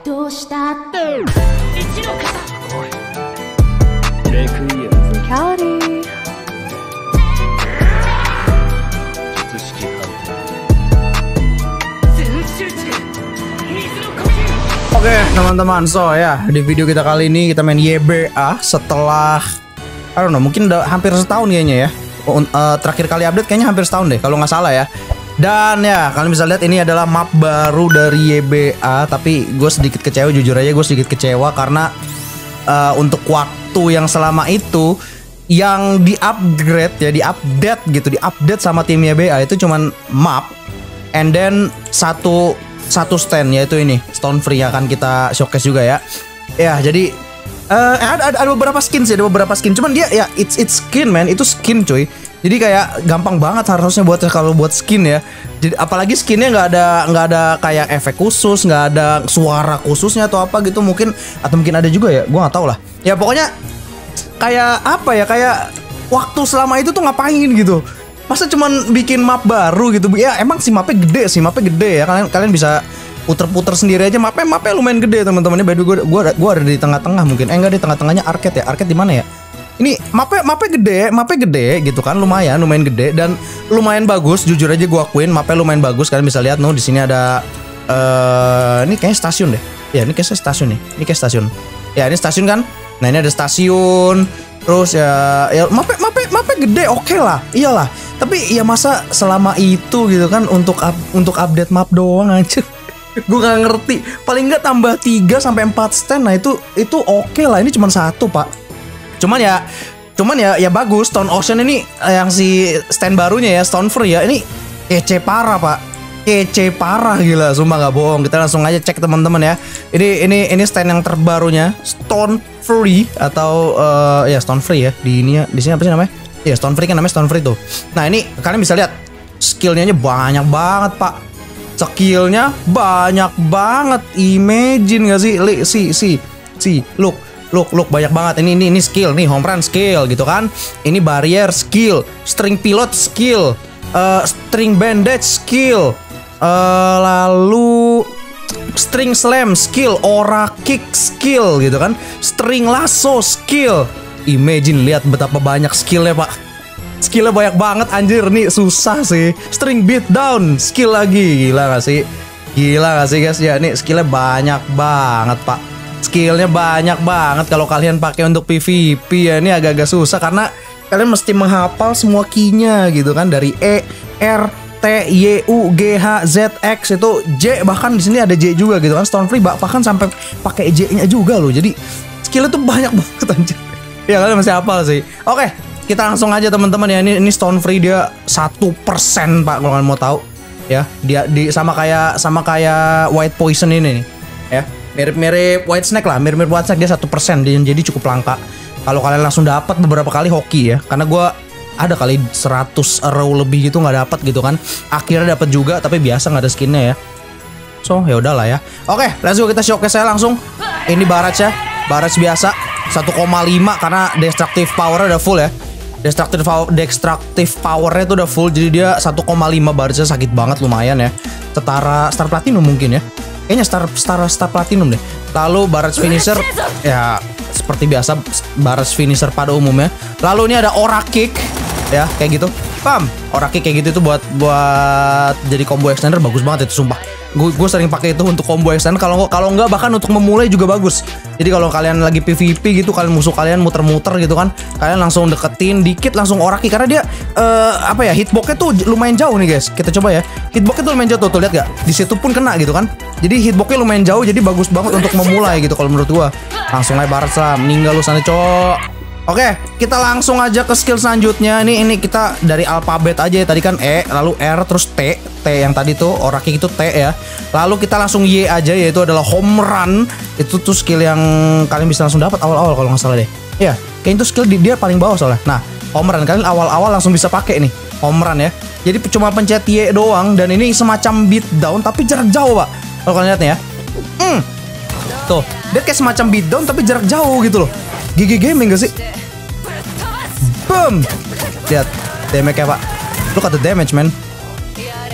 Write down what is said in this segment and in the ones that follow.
どうしたってレクイエム Cowdy. 術式判 Oke teman-teman, so ya di video kita kali ini kita main YBA setelah I don't know, mungkin udah hampir setahun kayaknya ya. Un- eh, terakhir kali update kayaknya hampir setahun deh kalau nggak salah ya. Dan ya kalian bisa lihat ini adalah map baru dari YBA, tapi gue sedikit kecewa jujur aja gue sedikit kecewa karena eh, untuk waktu yang selama itu yang di upgrade ya di update gitu di update sama tim YBA itu cuman map and then satu satu stand yaitu ini stone free akan kita showcase juga ya. Ya jadi eh, ada, ada ada beberapa skin sih ada beberapa skin. Cuman dia ya it's it's skin man. Itu skin cuy. Jadi kayak gampang banget harusnya buat kalau buat skin ya. Jadi apalagi skinnya nggak ada nggak ada kayak efek khusus nggak ada suara khususnya atau apa gitu. Mungkin atau mungkin ada juga ya gua nggak tahu lah. Ya pokoknya kayak apa ya kayak waktu selama itu tuh ngapain gitu. Masa cuman bikin map baru gitu? Ya emang sih mapnya gede sih mapnya gede ya. Kalian kalian bisa puter-puter sendiri aja mapnya mapnya lumayan gede teman-teman. Ini by gue gua, gua ada di tengah-tengah mungkin. Eh enggak di tengah-tengahnya arcade ya. Arcade di mana ya? Ini mapnya mapnya gede mapnya gede gitu kan. Lumayan lumayan gede dan lumayan bagus. Jujur aja gue akuin mapnya lumayan bagus kalian bisa lihat no di sini ada eh ini kayaknya stasiun deh. Ya ini kayaknya stasiun nih. Ini kayak stasiun. Ya ini stasiun kan? Nah ini ada stasiun. Terus ya ya mapnya mapnya mapnya gede oke lah. Iyalah. Tapi ya masa selama itu gitu kan untuk up- untuk update map doang anjir gue gak ngerti. Paling nggak tambah 3 sampai 4 stand nah itu itu oke lah. Ini cuma satu pak. Cuman ya cuman ya ya bagus. Stone Ocean ini eh, yang si stand barunya ya Stone Free ya ini kece parah pak. Kece parah gila. Sumpah nggak bohong. Kita langsung aja cek teman-teman ya. Ini ini ini stand yang terbarunya Stone Free atau eh, ya Stone Free ya. Di ini ya di sini apa sih namanya? Ya Stone Free kan namanya Stone Free tuh. Nah ini kalian bisa lihat skillnya aja banyak banget pak skillnya banyak banget. Imagine gak sih? Li si si si look look look banyak banget. Ini ini ini skill nih home run skill gitu kan. Ini barrier skill string pilot skill eh, string bandage skill eh, lalu string slam skill aura kick skill gitu kan. String lasso skill. Imagine lihat betapa banyak skillnya pak Skillnya banyak banget anjir. Nih susah sih. String beat down. Skill lagi. Gila gak sih? Gila gak sih guys? Ya Nih skillnya banyak banget pak. Skillnya banyak banget. Kalau kalian pakai untuk PvP ya Ini agak-agak susah karena Kalian mesti menghafal semua key-nya gitu kan? Dari E, R, T, Y, U, G, H, Z, X itu J. Bahkan di sini ada J juga gitu kan? Stone Free bah- bahkan sampai pakai J-nya juga loh. Jadi skillnya tuh banyak banget anjir. Ya kalian masih hafal sih. Oke kita langsung aja teman-teman ya. Ini ini Stone Free dia satu persen pak kalau kalian mau tahu. Ya dia di sama kayak sama kayak White Poison ini nih. Ya mirip-mirip White Snake lah. Mirip-mirip White Snake dia satu persen. Jadi cukup langka. Kalau kalian langsung dapat beberapa kali hoki ya. Karena gua ada kali 100 row lebih gitu nggak dapat gitu kan. Akhirnya dapat juga tapi biasa nggak ada skinnya ya. So ya udahlah ya. Oke, go. Kita showcase saya langsung. Ini Barrage ya. Barrage biasa. 1,5 karena destructive power udah full ya. Destructive power destructive powernya itu udah full jadi dia 1,5 barrage sakit banget lumayan ya. Setara star platinum mungkin ya. Kayaknya star star star platinum deh. Lalu barrage finisher ya seperti biasa barrage finisher pada umumnya. Lalu ini ada aura kick ya kayak gitu. Pam, aura kick kayak gitu tuh buat buat jadi combo extender bagus banget itu sumpah gue sering pakai itu untuk combo extend kalau kalau nggak bahkan untuk memulai juga bagus. Jadi kalau kalian lagi PVP gitu kalian musuh kalian muter-muter gitu kan kalian langsung deketin dikit langsung oraki. Karena dia eh, apa ya hitboxnya tuh lumayan jauh nih guys. Kita coba ya. Hitboxnya tuh lumayan jauh tuh, tuh lihat gak di situ pun kena gitu kan. Jadi hitboxnya lumayan jauh jadi bagus banget untuk memulai gitu kalau menurut gua. Langsung aja barat lah meninggal lu sana cowok Oke, kita langsung aja ke skill selanjutnya. Ini ini kita dari alfabet aja ya. Tadi kan E, lalu R, terus T. T yang tadi tuh oraki itu T ya. Lalu kita langsung Y aja yaitu adalah home run. Itu tuh skill yang kalian bisa langsung dapat awal-awal kalau nggak salah deh. Ya, kayak itu skill di dia paling bawah soalnya. Nah, home run kalian awal-awal langsung bisa pakai nih. Home run ya. Jadi cuma pencet Y doang dan ini semacam beat down tapi jarak jauh, Pak. Kalau kalian lihat nih ya. Hmm. Tuh, dia kayak semacam beat down tapi jarak jauh gitu loh. GG gaming gak sih? Boom. Lihat damage-nya pak. At the damage man.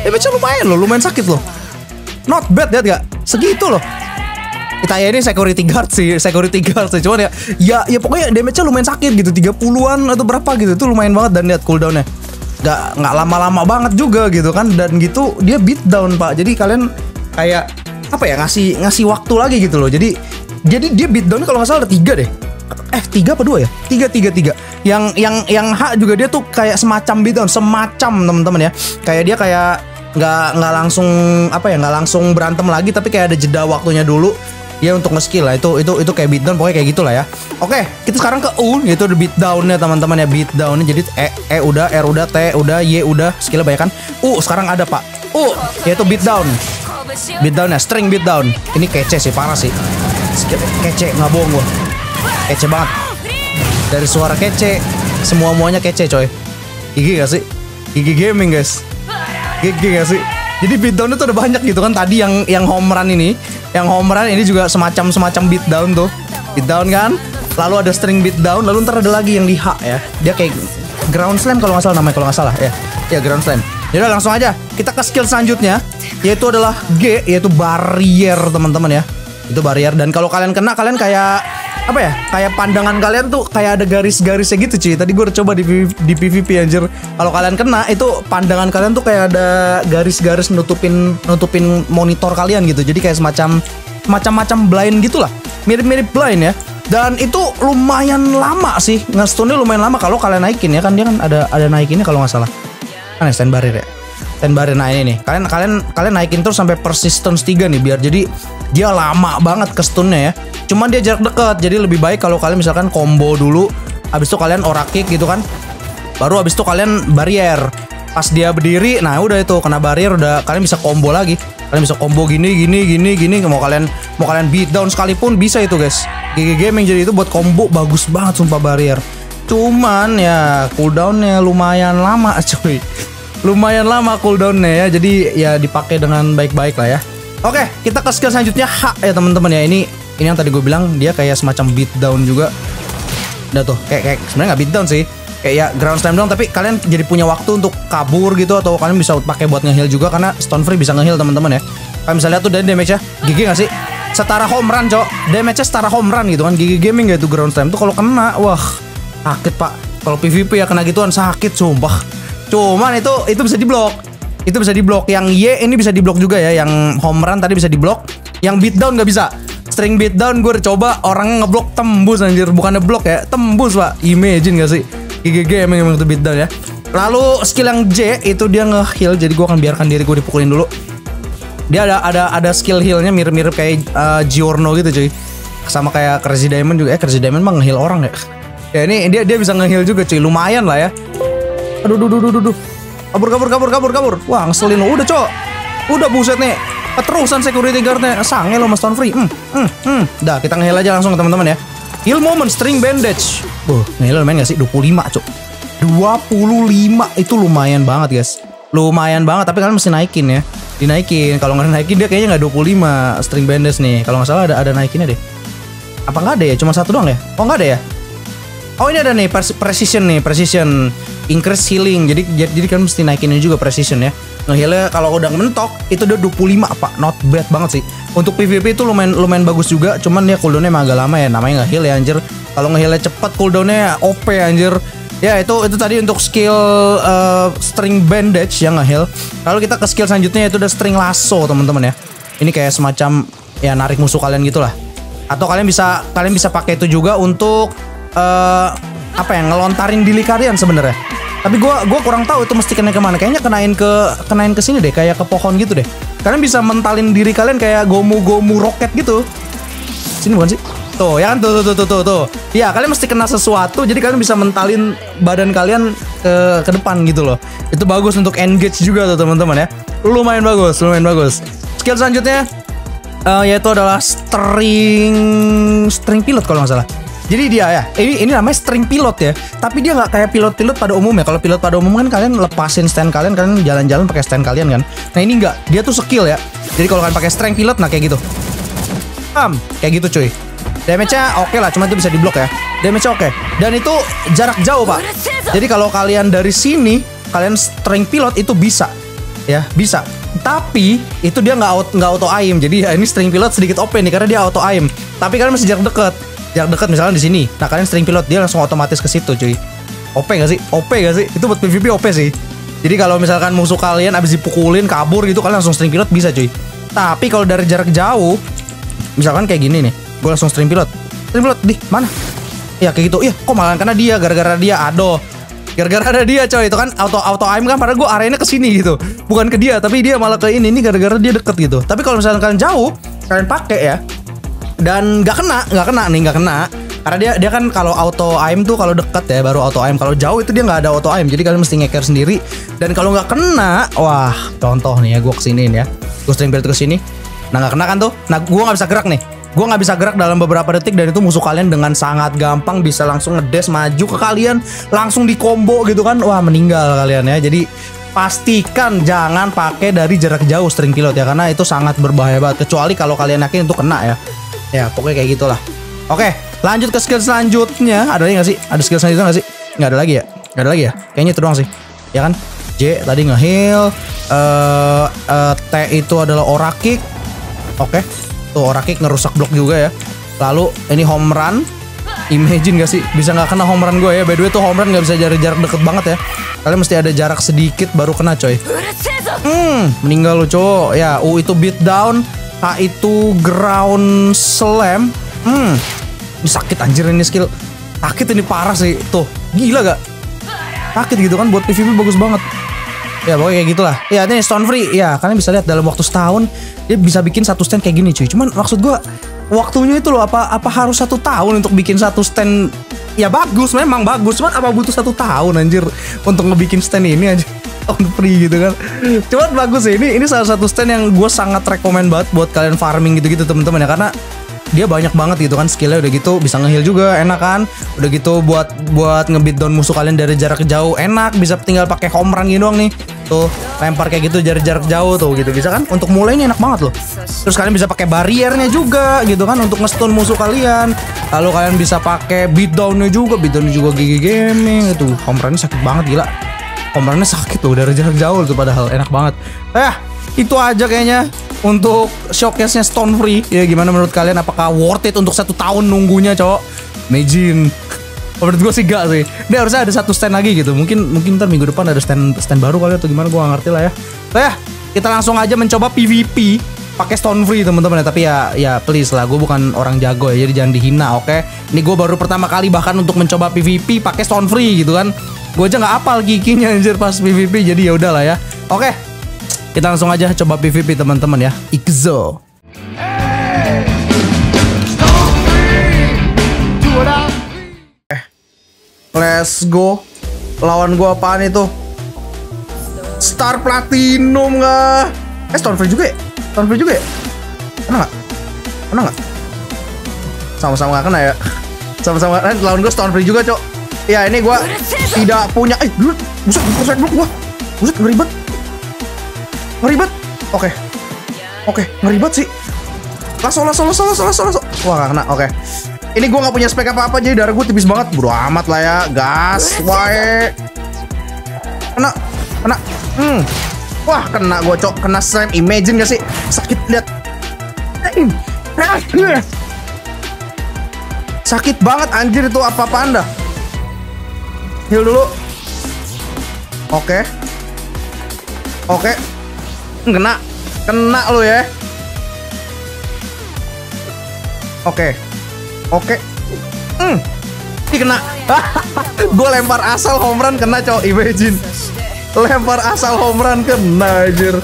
Damage-nya lumayan loh, lumayan sakit loh. Not bad lihat gak? Segitu loh. Itaya ini security guard sih, security guard sih. Cuman ya, ya, ya pokoknya damage-nya lumayan sakit gitu, 30-an atau berapa gitu. Itu lumayan banget dan lihat cooldownnya. Gak, nggak lama-lama banget juga gitu kan dan gitu dia beat down pak jadi kalian kayak apa ya ngasih ngasih waktu lagi gitu loh jadi jadi dia beat down kalau nggak salah ada tiga deh eh tiga apa dua ya? Tiga tiga tiga. Yang yang yang hak juga dia tuh kayak semacam beat down semacam teman-teman ya. Kayak dia kayak nggak nggak langsung apa ya nggak langsung berantem lagi tapi kayak ada jeda waktunya dulu. Ya untuk nge-skill lah. Itu itu itu kayak beatdown pokoknya kayak gitulah ya. Oke kita sekarang ke U the beatdownnya teman-teman ya. Beatdownnya jadi E E udah R udah T udah Y udah. Skillnya banyak kan? U sekarang ada pak. U yaitu beatdown. Beatdown ya string beatdown. Ini kece sih parah sih. Kece nggak bohong gua kece banget. Dari suara kece semua muanya kece coy. Gigi gak sih? Gigi gaming guys. Gigi gak sih? Jadi beatdown itu ada banyak gitu kan. Tadi yang yang home run ini yang home run ini juga semacam semacam beatdown tuh. Beatdown kan? Lalu ada string beatdown lalu ntar ada lagi yang di H ya. Dia kayak ground slam kalau nggak salah namanya kalau nggak salah ya. Ya ground slam. Jadi langsung aja. Kita ke skill selanjutnya yaitu adalah G yaitu barrier teman-teman ya. Itu barrier. Dan kalau kalian kena kalian kayak apa ya? Kayak pandangan kalian tuh kayak ada garis-garisnya gitu cuy. Tadi gue udah coba di, di PVP anjir. Kalau kalian kena itu pandangan kalian tuh kayak ada garis-garis nutupin nutupin monitor kalian gitu. Jadi kayak semacam macam-macam blind gitulah. Mirip-mirip blind ya. Dan itu lumayan lama sih. Nge-stun lumayan lama kalau kalian naikin ya kan. Dia kan ada ada naikinnya kalau nggak salah. Kan stand barrier ya stand barrier nah ini nih. Kalian kalian kalian naikin terus sampai persistence 3 nih biar jadi dia lama banget ke stunnya ya. Cuman dia jarak dekat jadi lebih baik kalau kalian misalkan combo dulu habis itu kalian ora kick gitu kan. Baru habis itu kalian barrier pas dia berdiri nah udah itu kena barrier udah kalian bisa combo lagi. Kalian bisa combo gini gini gini gini mau kalian mau kalian beat down sekalipun bisa itu guys. GG Gaming jadi itu buat combo bagus banget sumpah barrier cuman ya cooldownnya lumayan lama cuy lumayan lama cooldownnya ya jadi ya dipakai dengan baik-baik lah ya. Oke kita ke skill selanjutnya. H ya teman-teman ya. Ini ini yang tadi gue bilang dia kayak semacam beat down juga. Udah tuh kayak kayak sebenarnya nggak beat down sih. Kayak ya ground slam down tapi kalian jadi punya waktu untuk kabur gitu atau kalian bisa pakai buat ngeheal juga karena stone free bisa ngeheal teman-teman ya. Kalian bisa lihat tuh dan damage nya gigi gak sih? Setara home run cok. Damage nya setara home run gitu kan. Gigi gaming gak itu ground slam tuh kalau kena wah. Sakit pak. Kalau PVP ya kena gituan sakit sumpah cuman itu itu bisa diblok itu bisa diblok yang Y ini bisa diblok juga ya. Yang home run tadi bisa diblok yang beatdown nggak bisa. String beatdown gue coba orang ngeblok tembus anjir. Bukannya blok ya tembus pak. Imagine gak sih? GGG emang emang itu beatdown ya. Lalu skill yang J itu dia nge-heal jadi gue akan biarkan diri gue dipukulin dulu. Dia ada ada ada skill healnya mirip-mirip kayak uh, Giorno gitu cuy. Sama kayak Crazy Diamond juga. Eh Crazy Diamond mah nge-heal orang ya. Ya ini dia dia bisa nge-heal juga cuy. Lumayan lah ya aduh duh duh duh duh, kabur kabur kabur kabur kabur. Wah ngeselin. Lo udah cok. Udah buset nih. Keterusan security guardnya sange lo mas Stone Free hmm, hmm, hmm. dah kita ngeheal aja langsung teman-teman ya. Heal moment string bandage. Buh, ngeheal main gak sih? 25 cok. 25 itu lumayan banget guys. Lumayan banget tapi kalian mesti naikin ya. Dinaikin. Kalau nggak naikin dia kayaknya nggak 25 string bandage nih. Kalau nggak salah ada ada naikinnya deh. Apa nggak ada ya? Cuma satu doang ya? Oh nggak ada ya? Oh ini ada nih precision nih. Precision increase healing jadi jadi kan mesti naikin ini juga precision ya. Ngehealnya kalau udah mentok itu udah 25 pak. Not bad banget sih. Untuk PVP itu lumayan lumayan bagus juga. Cuman ya cooldownnya emang agak lama ya. Namanya ngeheal ya anjir. Kalau ngehealnya cepet cooldownnya OP anjir. Ya itu itu tadi untuk skill uh, string bandage yang ngeheal. Lalu kita ke skill selanjutnya itu udah string lasso teman-teman ya. Ini kayak semacam ya narik musuh kalian gitulah. Atau kalian bisa kalian bisa pakai itu juga untuk uh, apa ya ngelontarin diri kalian sebenarnya. Tapi gue gua kurang tahu itu mesti kena ke mana. Kayaknya kenain ke kenain ke sini deh kayak ke pohon gitu deh. Kalian bisa mentalin diri kalian kayak gomu gomu roket gitu. Sini bukan sih? Tuh ya kan? Tuh tuh tuh tuh tuh ya kalian mesti kena sesuatu jadi kalian bisa mentalin badan kalian ke ke depan gitu loh. Itu bagus untuk engage juga tuh teman-teman ya. Lumayan bagus lumayan bagus. Skill selanjutnya uh, yaitu adalah string string pilot kalau nggak salah jadi dia ya, ini ini namanya string pilot ya. Tapi dia nggak kayak pilot-pilot pada umumnya. Kalau pilot pada umum kan kalian lepasin stand kalian, kalian jalan-jalan pakai stand kalian kan. Nah ini nggak, dia tuh skill ya. Jadi kalau kalian pakai string pilot, nah kayak gitu. Pam, kayak gitu cuy. Damage-nya oke okay lah, cuma itu bisa diblok ya. Damage-nya oke. Okay. Dan itu jarak jauh pak. Jadi kalau kalian dari sini, kalian string pilot itu bisa, ya bisa. Tapi itu dia nggak auto, nggak auto aim. Jadi ya ini string pilot sedikit OP nih karena dia auto aim. Tapi kalian masih jarak deket. Jarak deket misalnya di sini. Nah kalian string pilot dia langsung otomatis ke situ cuy. OP gak sih? OP gak sih? Itu buat PvP OP sih. Jadi kalau misalkan musuh kalian abis dipukulin kabur gitu kalian langsung string pilot bisa cuy. Tapi kalau dari jarak jauh, misalkan kayak gini nih, gue langsung string pilot. String pilot di mana? Ya kayak gitu. Iya, kok malah karena dia gara-gara dia aduh. Gara-gara ada dia coy itu kan auto auto aim kan padahal gue areanya ke sini gitu. Bukan ke dia tapi dia malah ke ini ini gara-gara dia deket gitu. Tapi kalau misalkan kalian jauh, kalian pakai ya. Dan nggak kena, nggak kena nih, nggak kena. Karena dia dia kan kalau auto aim tuh kalau deket ya baru auto aim. Kalau jauh itu dia nggak ada auto aim. Jadi kalian mesti ngeker sendiri. Dan kalau nggak kena, wah contoh nih ya gue kesiniin ya. Gue string ke sini. Nah nggak kena kan tuh. Nah gue nggak bisa gerak nih. Gue nggak bisa gerak dalam beberapa detik dan itu musuh kalian dengan sangat gampang bisa langsung ngedes maju ke kalian, langsung di combo gitu kan. Wah meninggal kalian ya. Jadi pastikan jangan pakai dari jarak jauh string pilot ya karena itu sangat berbahaya banget kecuali kalau kalian yakin itu kena ya. Ya pokoknya kayak gitulah. Oke, lanjut ke skill selanjutnya. Ada lagi nggak sih? Ada skill selanjutnya nggak sih? Nggak ada lagi ya? Nggak ada lagi ya? Kayaknya itu doang sih. Ya kan? J tadi nge-heal. Eh uh, T itu adalah aura kick. Oke. Tuh aura kick ngerusak blok juga ya. Lalu ini home run. Imagine gak sih bisa nggak kena home run gue ya? By the way tuh home run nggak bisa jarak jarak deket banget ya. Kalian mesti ada jarak sedikit baru kena coy. Hmm, meninggal lo cowok. Ya, U itu beat down, H itu ground slam. Hmm, ini sakit anjir ini skill. Sakit ini parah sih. Tuh, gila gak? Sakit gitu kan buat PvP bagus banget. Ya pokoknya kayak gitulah. Ya ini stone free. Ya kalian bisa lihat dalam waktu setahun dia bisa bikin satu stand kayak gini cuy. Cuman maksud gua waktunya itu loh apa apa harus satu tahun untuk bikin satu stand ya bagus memang bagus cuman apa butuh satu tahun anjir untuk ngebikin stand ini aja on free gitu kan. Cuman bagus sih ini ini salah satu stand yang gue sangat rekomend banget buat kalian farming gitu-gitu teman-teman ya. Karena dia banyak banget gitu kan skillnya udah gitu bisa ngeheal juga enak kan. Udah gitu buat buat ngebit down musuh kalian dari jarak jauh enak. Bisa tinggal pakai home run gitu doang nih. Tuh lempar kayak gitu jarak jarak jauh tuh gitu. Bisa kan? Untuk mulai ini enak banget loh. Terus kalian bisa pakai barriernya juga gitu kan untuk ngestun musuh kalian. Lalu kalian bisa pakai beat downnya juga beat downnya juga gigi gaming. Itu home runnya sakit banget gila home runnya sakit loh dari jarak jauh tuh padahal enak banget. Eh itu aja kayaknya untuk showcase-nya Stone Free. Ya gimana menurut kalian? Apakah worth it untuk satu tahun nunggunya cowok? Imagine. Menurut gue sih gak sih. Ini harusnya ada satu stand lagi gitu. Mungkin mungkin ntar minggu depan ada stand stand baru kali atau gimana gue gak ngerti lah ya. So ya kita langsung aja mencoba PvP pakai stone free teman-teman. Ya tapi ya ya please lah gue bukan orang jago ya jadi jangan dihina oke? Okay? ini gue baru pertama kali bahkan untuk mencoba PvP pakai stone free gitu kan gue aja nggak apal giginya anjir pas PvP jadi ya udahlah ya oke kita langsung aja coba PvP teman-teman ya Ikzo Let's go. Lawan gua apaan itu? Star Platinum nggak? Eh Stone Free juga ya? Stone Free juga ya? Kena nggak? Kena nggak? Sama-sama kena ya? Sama-sama kan lawan gua Stone Free juga cok. Ya ini gua tidak punya. Eh dulu, buset buset gua. Buset ngeribet. Ngeribet. Oke. Oke ngeribet sih. Langsung langsung langsung langsung langsung langsung. Wah nggak kena. Oke. Ini gue nggak punya spek apa-apa jadi darah gue tipis banget. Bro amat lah ya. Gas, wae. Kena, kena. Hmm. Wah, kena gue cok, kena slam. Imagine gak sih? Sakit lihat. Sakit banget anjir itu apa-apa anda. Heal dulu. Oke. Oke. Kena. Kena lo ya. Oke. Oke. Hmm. Ini kena. gue lempar asal home run kena cowok. Imagine. Lempar asal home run kena anjir.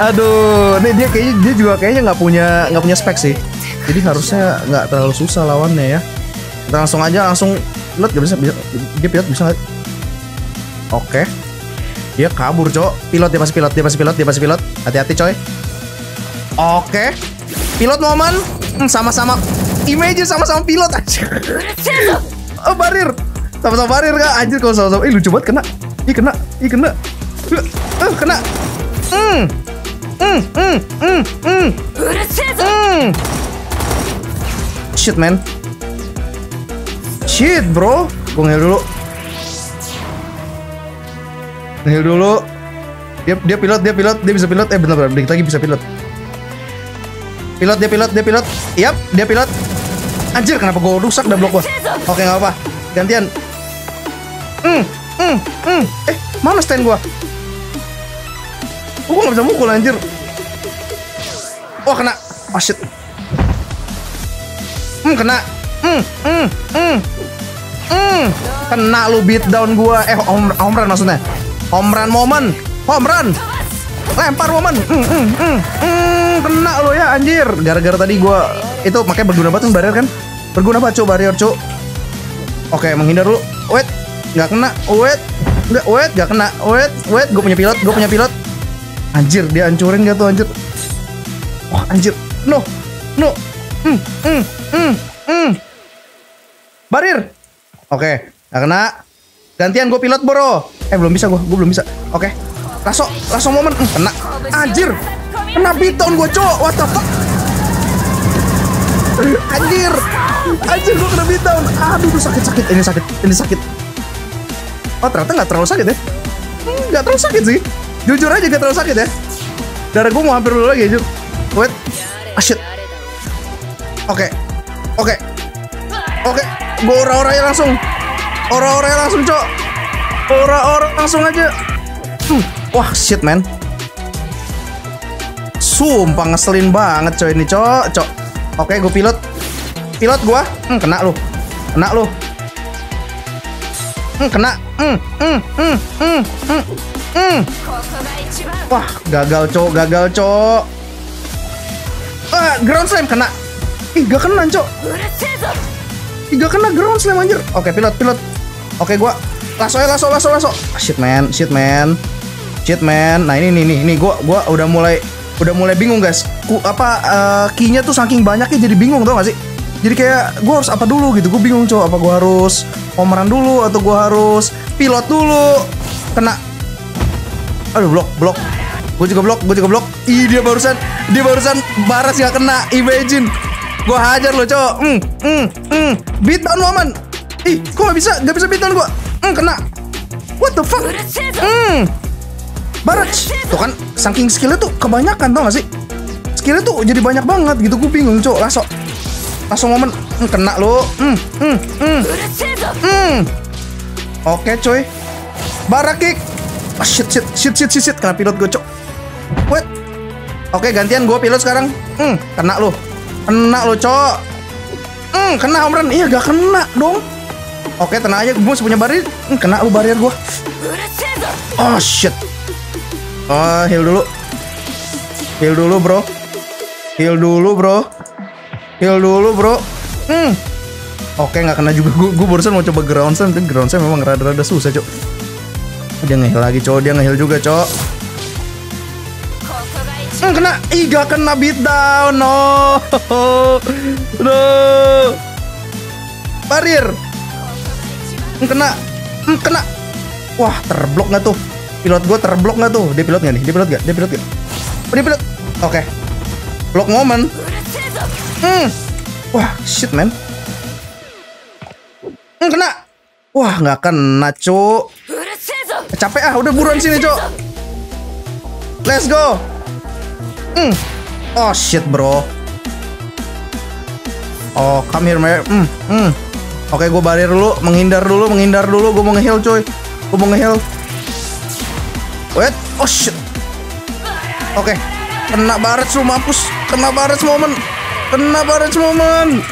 Aduh, nih dia kayaknya dia juga kayaknya nggak punya nggak punya spek sih. Jadi harusnya nggak terlalu susah lawannya ya. Kita langsung aja langsung lihat gak bisa, dia pilot bisa? Oke. Dia kabur, cowok. Pilot dia pasti pilot, dia pasti pilot, dia pasti pilot. Hati-hati, coy. Oke. Pilot momen Hmm, sama-sama Imagine sama-sama pilot aja. oh, barir. Sama-sama barir kak. Anjir kalau sama-sama. Ih lucu banget kena. Ih kena. Ih kena. Uh, kena. Hmm. Hmm. Hmm. Hmm. Hmm. Hmm. Shit man. Shit bro. Gue ngehil dulu. Ngehil dulu. Dia dia pilot, dia pilot, dia bisa pilot. Eh benar benar dikit lagi bisa pilot. Pilot, dia pilot, dia pilot. Yap, dia pilot. Anjir, kenapa gue rusak dah blok gua? Oke, nggak apa. Gantian. Hmm, hmm, hmm. Eh, mana stand gua? Oh, gua nggak bisa mukul anjir. Wah, kena. Oh shit. Hmm, kena. Hmm, hmm, hmm. Hmm, kena lu beat down gua. Eh, home run maksudnya. Moment. Home run. Lempar momen. Hmm, hmm, hmm, hmm, kena lo ya anjir. Gara-gara tadi gua itu makanya berguna banget barrier kan? Berguna banget barrier cuk. Oke, menghindar dulu. Wait, nggak kena. Wait, nggak wait, nggak kena. Wait, wait, gue punya pilot, gue punya pilot. Anjir, dia hancurin gak tuh anjir? Wah, anjir. No, no. Hmm, hmm, hmm, hmm. Barir. Oke, nggak kena. Gantian gue pilot bro. Eh belum bisa gue, gue belum bisa. Oke, langsung langsung momen Hmm, kena. Anjir, kena beatdown gue cowok. What the fuck? Anjir, anjir gue kena beatdown. Aduh, aduh, sakit sakit. Ini sakit, ini sakit. Oh ternyata nggak terlalu sakit ya? Hmm, Nggak terlalu sakit sih. Jujur aja nggak terlalu sakit ya. Darah gue mau hampir dulu lagi anjir. Wait, ah shit. Oke, oke, oke. Gue ora-oranya langsung. Ora-oranya langsung, cok. Ora-ora langsung aja. Hmm. Wah, shit, man. Sumpah ngeselin banget, coy ini, cok, cok. Oke, gue pilot. Pilot gua. Hmm, kena lu. Kena lu. Hmm, kena. Hmm, hmm, hmm, hmm, hmm, hmm. Wah, gagal, cok, gagal, cok. Ah, ground slam kena. Ih, gak kena, cok. Gak kena ground slam anjir. Oke, pilot, pilot. Oke, gua lasso ya, lasso, lasso, lasso. Ah, shit, man, shit, man. Shit, man. Nah, ini nih, nih, nih gua gua udah mulai udah mulai bingung, guys. Ku, apa eh, key-nya tuh saking banyaknya jadi bingung tau gak sih? Jadi kayak gua harus apa dulu gitu. Gue bingung, cok. Apa gua harus omeran dulu atau gua harus pilot dulu? Kena. Aduh, blok, blok. Gue juga blok, gue juga blok. Ih, dia barusan, dia barusan baras gak kena. Imagine. Gue hajar lo, cowok. Hmm, hmm, hmm. Beat down momen. Ih, kok gak bisa? Gak bisa beat down gue. Hmm, kena. What the fuck? Hmm. Barat. Tuh kan, saking skillnya tuh kebanyakan tau gak sih? Skillnya tuh jadi banyak banget gitu. Gue bingung, cowok. Langsung. Langsung momen. Hmm, kena lo. Hmm, hmm, hmm. Hmm. Oke, coy. Barak kick. Ah, shit, shit, shit, shit, shit, shit. Kena pilot gue, cok. Wait. Oke, gantian gue pilot sekarang. Hmm, kena lo. Kena lo, cok. Hmm, kena home run. Iya, gak kena dong. Oke, tenang aja. Gue punya barrier. Hmm, kena lu barrier gue. Oh, shit. Oh, heal dulu. Heal dulu, bro. Heal dulu, bro. Heal dulu, bro. Hmm. Oke, nggak kena juga. Gue gue barusan mau coba ground tapi ground slam memang rada-rada susah, cok. Dia ngehil lagi, cok. Dia ngehil juga, cok. Hmm, kena. Ih, gak kena beat down. No. No. Barrier. Hmm, kena. Hmm, kena. Wah, terblok nggak tuh? Pilot gue terblok nggak tuh? Dia pilot nggak nih? Dia pilot nggak? Dia pilot nggak? Oh, dia pilot. Oke. Block momen. Hmm. Wah, shit, man. Hmm, kena. Wah, nggak kena, cuk. Capek ah, udah buruan sini, cuk. Let's go. Hmm. Oh shit, bro. Oh, come here, man. Hmm, hmm. Oke, gue barrier dulu, menghindar dulu, menghindar dulu. Gue mau ngeheal, coy. Gue mau ngeheal. Wait, oh shit. Oke, kena baret lu mampus. Kena baret momen. Kena baret momen.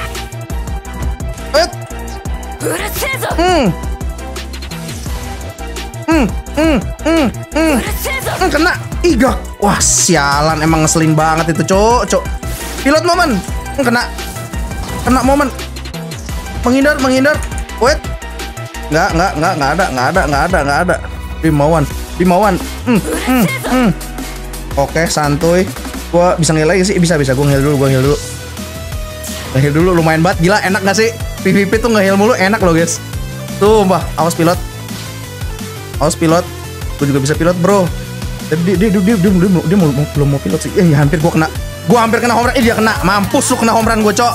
Wait. Hmm. Hmm, hmm, hmm, hmm. Kena Iga. Wah, sialan emang ngeselin banget itu, Cok. Cok. Pilot momen. Kena. Kena momen. Menghindar, menghindar. Wait. Nggak, nggak, nggak, nggak ada, nggak ada, nggak ada, nggak ada. Rimauan, Rimauan. Hmm, hmm, hmm. Oke, santuy. Gua bisa ngehil lagi sih? Bisa, bisa. Gua ngehil dulu, gua ngehil dulu. Ngehil dulu lumayan banget. Gila, enak gak sih? PvP tuh ngehil mulu enak loh, guys. Tuh, mbah, awas pilot. Awas pilot. Gue juga bisa pilot, bro. Dia dia dia dia, dia, dia, dia mau, belum mau pilot sih. Eh, hampir gua kena. Gua hampir kena home run. Eh, dia kena. Mampus lu kena home run gua, Cok.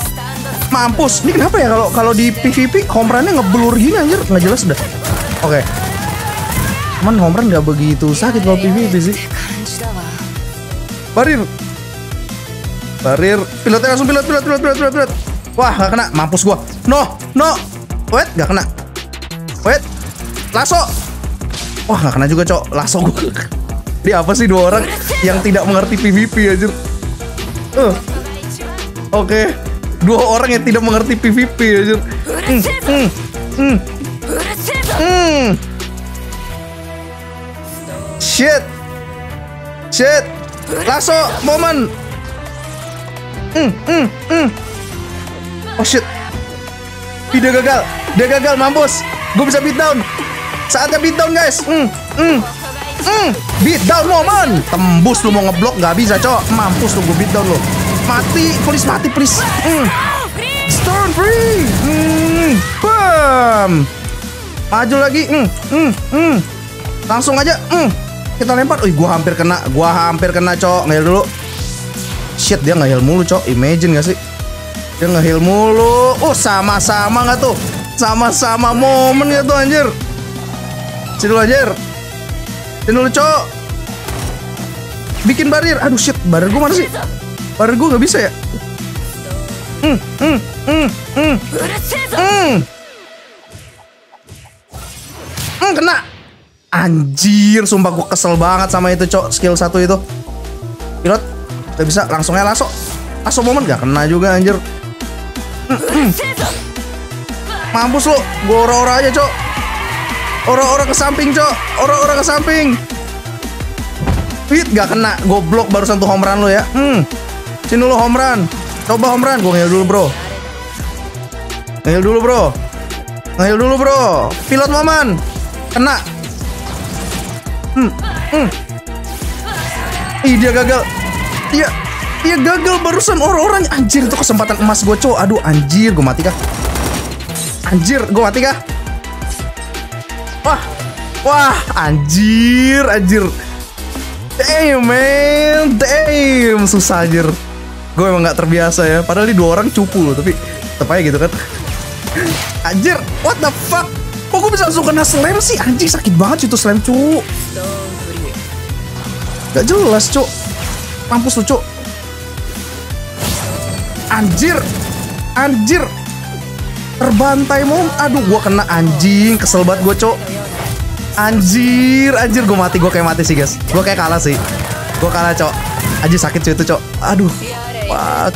Mampus. Ini kenapa ya kalau kalau di PvP home run-nya ngeblur gini anjir? Nggak jelas dah. Oke. Cuman home run nggak begitu sakit kalau PvP sih. Barir. Barir. Pilotnya langsung pilot, pilot, pilot, pilot, pilot, pilot. Wah, gak kena. Mampus gua. No, no. Wait, gak kena. Wait. Lasso. Wah, gak kena juga, Cok. Lasso gua. Dia apa sih dua orang yang tidak mengerti PvP anjir? Uh. Oke. Dua orang yang tidak mengerti PvP anjir. Hmm, hmm, hmm, hmm. Shit. Shit. Lasso, momen. Hmm, hmm, hmm. Oh shit. Dia gagal. Dia gagal, mampus. Gue bisa beat down. Saatnya beat down, guys. Hmm, hmm, hmm. Beat down momen. Tembus lu mau ngeblok nggak bisa, cok. Mampus lu gue beat down lu. Mati, please mati, please. Hmm. Stone free. Hmm. Bam. Maju lagi. Hmm, hmm, hmm. Langsung aja. Hmm. Kita lempar. Wih, gua hampir kena. Gua hampir kena, cok. Ngehil dulu. Shit, dia nge-heal mulu, cok. Imagine gak sih? Dia nge-heal mulu. Oh, sama-sama nggak tuh? Sama-sama momen ya tuh, anjir. Dulu, anjir. Sini dulu, cok. Bikin barir. Aduh, shit. Barir gua mana sih? Barir gua nggak bisa ya? Hmm, hmm, hmm, hmm, hmm. Hmm, kena. Anjir, sumpah gue kesel banget sama itu, cok. Skill satu itu. Pilot, gak bisa langsung. Langsung momen gak kena juga, anjir. Hmm, hmm. Mampus lu, gue ora-ora aja, cok. Ora-ora ke samping, cok. Ora-ora ke samping. Hit gak kena, goblok barusan tuh home run ya. Hmm. Sini lu home run. Coba home run, gue ngehil dulu, bro. Ngehil dulu, bro. Ngehil dulu, bro. Pilot momen. Kena. Hmm, hmm. Ih dia gagal. Dia dia gagal barusan orang-orang anjir itu kesempatan emas gue cowok. Aduh anjir gue mati kah? Anjir gue mati kah? Wah wah anjir anjir. Damn man, damn susah anjir. Gue emang nggak terbiasa ya. Padahal ini dua orang cupu loh tapi tetap aja gitu kan. Anjir, what the fuck? Kok gue bisa langsung kena slam sih? Anjir sakit banget itu slam cu. Gak jelas cu. Mampus lu cu. Anjir, anjir. Terbantai mom. Aduh, gua kena anjing. Kesel banget gue cu. Anjir, anjir gue mati. Gue kayak mati sih guys. Gue kayak kalah sih. Gue kalah cok. Anjir sakit cuy itu cok. Aduh. What?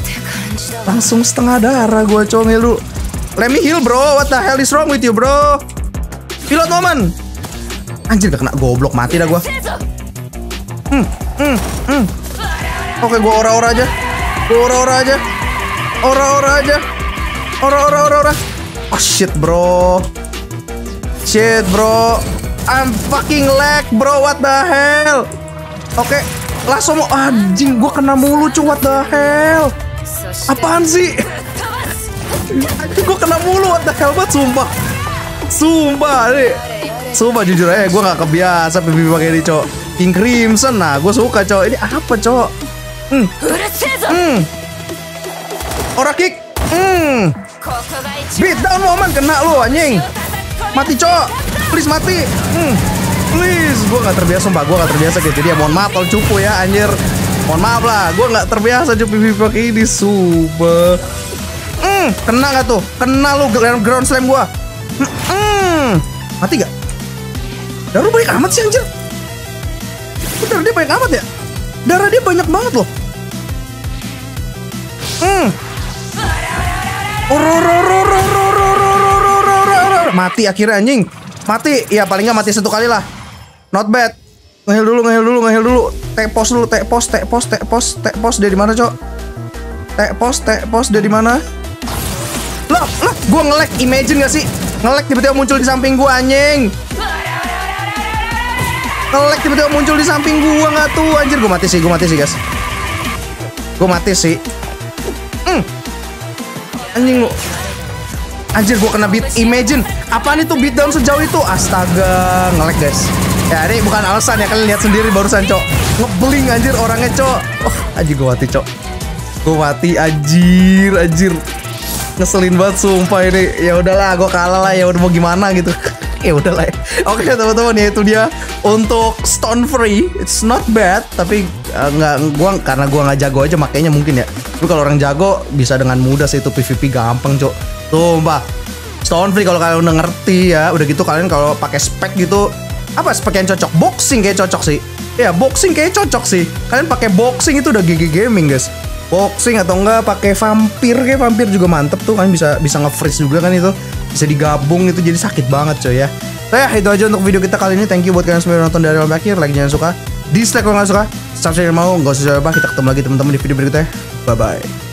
Langsung setengah darah gue cok ngilu. Let me heal bro. What the hell is wrong with you bro? Pilot momen. Anjir gak kena goblok mati dah gue. Hmm, hmm, hmm. Oke gue ora-ora aja. Gue ora-ora aja. Ora-ora aja. Ora-ora ora-ora. Oh shit bro. Shit bro. I'm fucking lag bro. What the hell? Oke. Langsung mau anjing gue kena mulu cuy. What the hell? Apaan sih? Gue kena mulu. What the hell banget sumpah. Sumpah nih. Sumpah jujur aja gue gak kebiasa PvP pakai ini cok King Crimson nah gue suka cok Ini apa cok Hmm Hmm Ora kick Hmm Beat down momen kena lu anjing. Mati cok. Please mati. Hmm. Please. Gue gak terbiasa sumpah Gue gak terbiasa gitu. Jadi ya mohon maaf kalau cupu ya anjir. Mohon maaf lah. Gue gak terbiasa cupu pakai ini. Sumpah Hmm. Kena gak tuh? Kena lu ground slam gue Hmm. Mati gak? Darah banyak amat sih anjir. Darah dia banyak amat ya? Darah dia banyak banget loh. Hmm Mati akhirnya anjing Mati Ya paling nggak mati satu kali lah Not bad Ngehil dulu ngehil dulu ngehil dulu Tek pos dulu tek pos tek pos dari mana cok Tek pos tek pos dari mana Lah lah Gue ngelek imagine gak sih Ngelek tiba-tiba muncul di samping gue anjing Ngelek tiba-tiba muncul di samping gua nggak tuh anjir gue mati sih gue mati sih guys gue mati sih. Anjing lu. Anjir gue kena beat. Imagine apaan itu beat down sejauh itu? Astaga ngelek guys. Ya ini bukan alasan ya kalian lihat sendiri barusan cok. Ngebeling anjir orangnya cok. Oh, anjir gue mati cok. Gue mati anjir anjir. Ngeselin banget sumpah ini. Ya udahlah gue kalah lah. Ya udah mau gimana gitu ya udah lah. ya. Oke teman-teman ya itu dia untuk stone free. It's not bad tapi uh, nggak gua karena gua nggak jago aja makanya mungkin ya. Tapi kalau orang jago bisa dengan mudah sih itu PVP gampang cok. Tuh mbak. Stone free kalau kalian udah ngerti ya. Udah gitu kalian kalau pakai spek gitu apa spek yang cocok? Boxing kayak cocok sih. Ya boxing kayak cocok sih. Kalian pakai boxing itu udah GG gaming guys. Boxing atau enggak pakai vampir kayak vampir juga mantep tuh kan bisa bisa nge-freeze juga kan itu bisa digabung itu jadi sakit banget coy ya. Nah, itu aja untuk video kita kali ini. Thank you buat kalian semua yang nonton dari awal akhir. Like jangan suka, dislike kalau nggak suka, subscribe kalau mau, nggak usah apa kita ketemu lagi teman-teman di video berikutnya. Bye bye.